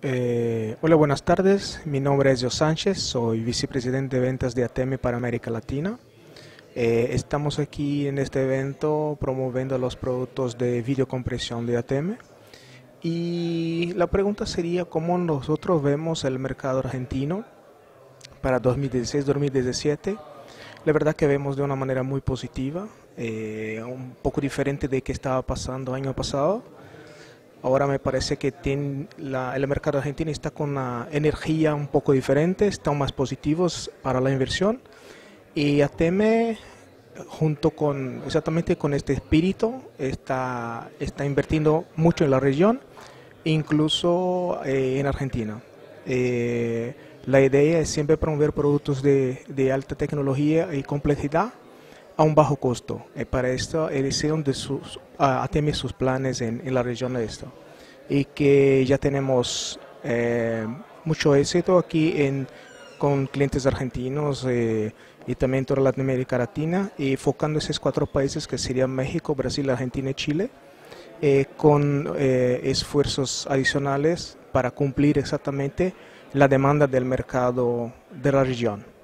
Eh, hola, buenas tardes. Mi nombre es Joe Sánchez, soy vicepresidente de ventas de ATM para América Latina. Eh, estamos aquí en este evento promoviendo los productos de videocompresión de ATM. Y la pregunta sería cómo nosotros vemos el mercado argentino para 2016-2017. La verdad que vemos de una manera muy positiva, eh, un poco diferente de que estaba pasando año pasado Ahora me parece que el mercado argentino está con una energía un poco diferente, están más positivos para la inversión y ATM junto con exactamente con este espíritu está, está invirtiendo mucho en la región, incluso eh, en Argentina. Eh, la idea es siempre promover productos de, de alta tecnología y complejidad a un bajo costo. Y eh, para esto hicieron de sus, ATM sus planes en, la región de esto. Y que ya tenemos eh, mucho éxito aquí en, con clientes argentinos eh, y también toda Latinoamérica Latina, y enfocando esos cuatro países que serían México, Brasil, Argentina y Chile, con esfuerzos adicionales para cumplir exactamente la demanda del mercado de la región.